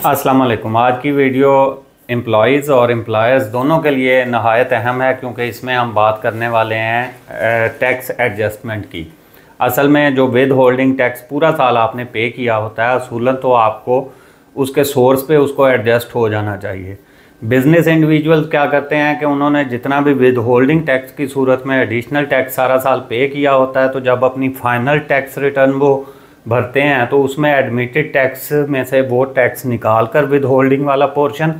अस्सलाम वालेकुम आज की वीडियो एम्प्लॉयज़ और एम्प्लॉयज़ दोनों के लिए नहायत अहम है क्योंकि इसमें हम बात करने वाले हैं टैक्स एडजस्टमेंट की। असल में जो विद होल्डिंग टैक्स पूरा साल आपने पे किया होता है, असूलन तो आपको उसके सोर्स पे उसको एडजस्ट हो जाना चाहिए। बिज़नेस इंडिविजुअल्स क्या करते हैं कि उन्होंने जितना भी विद होल्डिंग टैक्स की सूरत में एडिशनल टैक्स सारा साल पे किया होता है तो जब अपनी फाइनल टैक्स रिटर्न वो भरते हैं तो उसमें एडमिटेड टैक्स में से वो टैक्स निकाल कर विद होल्डिंग वाला पोर्शन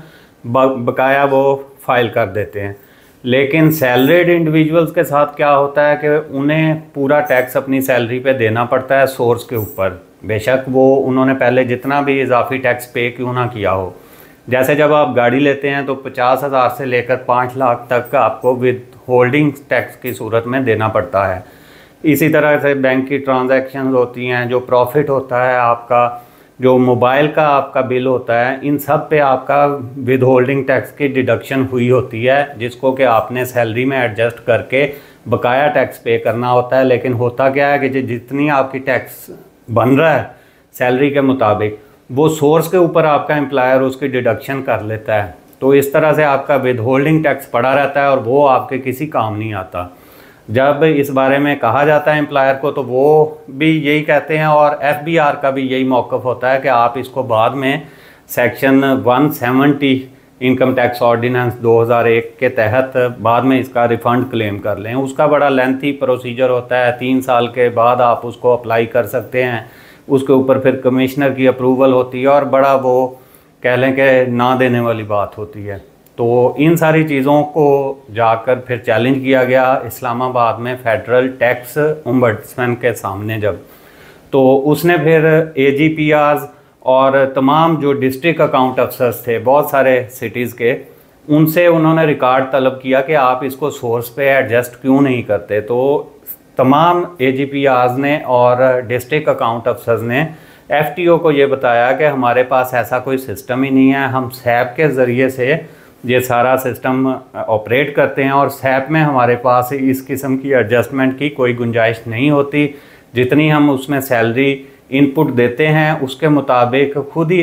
बकाया वो फ़ाइल कर देते हैं। लेकिन सैलरीड इंडिविजुअल्स के साथ क्या होता है कि उन्हें पूरा टैक्स अपनी सैलरी पे देना पड़ता है सोर्स के ऊपर। बेशक वो, उन्होंने पहले जितना भी इजाफी टैक्स पे क्यों ना किया हो। जैसे जब आप गाड़ी लेते हैं तो पचास हज़ार से लेकर पाँच लाख तक आपको विद होल्डिंग टैक्स की सूरत में देना पड़ता है। इसी तरह से बैंक की ट्रांजैक्शन होती हैं, जो प्रॉफिट होता है आपका, जो मोबाइल का आपका बिल होता है, इन सब पे आपका विद होल्डिंग टैक्स की डिडक्शन हुई होती है, जिसको कि आपने सैलरी में एडजस्ट करके बकाया टैक्स पे करना होता है। लेकिन होता क्या है कि जितनी आपकी टैक्स बन रहा है सैलरी के मुताबिक, वो सोर्स के ऊपर आपका एम्प्लॉयर उसकी डिडक्शन कर लेता है। तो इस तरह से आपका विद होल्डिंग टैक्स पड़ा रहता है और वो आपके किसी काम नहीं आता। जब इस बारे में कहा जाता है एम्प्लॉयर को तो वो भी यही कहते हैं और एफबीआर का भी यही मौक़ होता है कि आप इसको बाद में सेक्शन 170 इनकम टैक्स ऑर्डिनेंस 2001 के तहत बाद में इसका रिफ़ंड क्लेम कर लें। उसका बड़ा लेंथी प्रोसीजर होता है। तीन साल के बाद आप उसको अप्लाई कर सकते हैं। उसके ऊपर फिर कमिश्नर की अप्रूवल होती है और बड़ा वो कह लें कि ना देने वाली बात होती है। तो इन सारी चीज़ों को जाकर फिर चैलेंज किया गया इस्लामाबाद में फेडरल टैक्स उम्बड्समैन के सामने जब। तो उसने फिर ए और तमाम जो डिस्ट्रिक्ट अकाउंट अफसर्स थे, बहुत सारे सिटीज़ के, उनसे उन्होंने रिकॉर्ड तलब किया कि आप इसको सोर्स पे एडजस्ट क्यों नहीं करते। तो तमाम ए ने और डिस्ट्रिक्ट अकाउंट अफसर्स ने एफ़ को ये बताया कि हमारे पास ऐसा कोई सिस्टम ही नहीं है, हम सैप के ज़रिए से ये सारा सिस्टम ऑपरेट करते हैं और सैप में हमारे पास इस किस्म की एडजस्टमेंट की कोई गुंजाइश नहीं होती। जितनी हम उसमें सैलरी इनपुट देते हैं, उसके मुताबिक खुद ही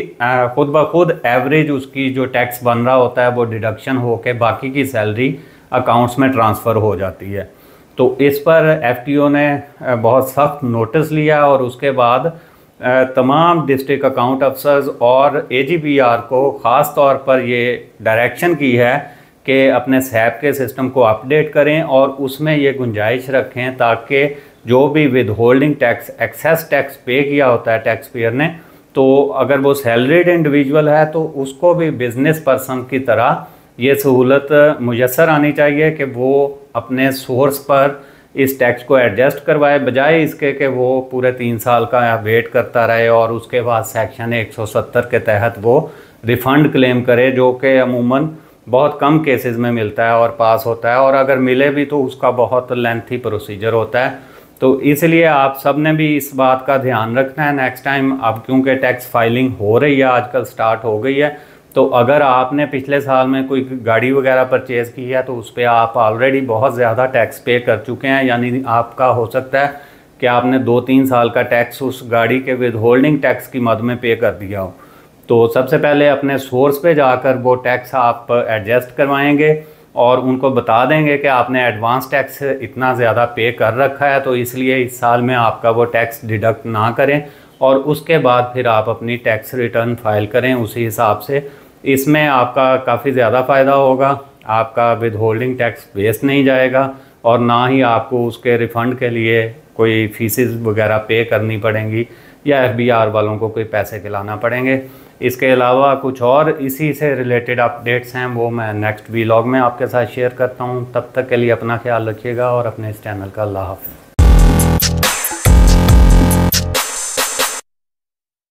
खुद ब खुद एवरेज उसकी जो टैक्स बन रहा होता है, वो डिडक्शन हो के बाकी की सैलरी अकाउंट्स में ट्रांसफ़र हो जाती है। तो इस पर एफ़ ने बहुत सख्त नोटिस लिया और उसके बाद तमाम डिस्ट्रिक्ट अकाउंट अफसर्स और एजीपीआर को ख़ास तौर पर ये डायरेक्शन की है कि अपने सैप के सिस्टम को अपडेट करें और उसमें ये गुंजाइश रखें ताकि जो भी withholding tax excess tax pay किया होता है टैक्स पेयर ने तो अगर वो सैलरीड इंडिविजुअल है तो उसको भी बिज़नेस पर्सन की तरह ये सहूलत मैसर आनी चाहिए कि वो अपने सोर्स पर इस टैक्स को एडजस्ट करवाए बजाय इसके कि वो पूरे तीन साल का वेट करता रहे और उसके बाद सेक्शन 170 के तहत वो रिफ़ंड क्लेम करे, जो कि अमूमन बहुत कम केसेस में मिलता है और पास होता है। और अगर मिले भी तो उसका बहुत लेंथी प्रोसीजर होता है। तो इसलिए आप सबने भी इस बात का ध्यान रखना है। नेक्स्ट टाइम अब क्योंकि टैक्स फाइलिंग हो रही है, आजकल स्टार्ट हो गई है तो अगर आपने पिछले साल में कोई गाड़ी वगैरह परचेज़ की है तो उस पर आप ऑलरेडी बहुत ज़्यादा टैक्स पे कर चुके हैं। यानी आपका हो सकता है कि आपने दो तीन साल का टैक्स उस गाड़ी के विद होल्डिंग टैक्स की मद में पे कर दिया हो। तो सबसे पहले अपने सोर्स पे जाकर वो टैक्स आप एडजस्ट करवाएँगे और उनको बता देंगे कि आपने एडवांस टैक्स इतना ज़्यादा पे कर रखा है तो इसलिए इस साल में आपका वो टैक्स डिडक्ट ना करें और उसके बाद फिर आप अपनी टैक्स रिटर्न फ़ाइल करें। उसी हिसाब से इसमें आपका काफ़ी ज़्यादा फ़ायदा होगा, आपका विद होल्डिंग टैक्स वेस्ट नहीं जाएगा और ना ही आपको उसके रिफ़ंड के लिए कोई फीसेस वगैरह पे करनी पड़ेंगी या एफबीआर वालों को कोई पैसे खिलाना पड़ेंगे। इसके अलावा कुछ और इसी से रिलेटेड अपडेट्स हैं, वो मैं नेक्स्ट वीलॉग में आपके साथ शेयर करता हूँ। तब तक के लिए अपना ख्याल रखिएगा और अपने इस चैनल का अल्लाह हाफ़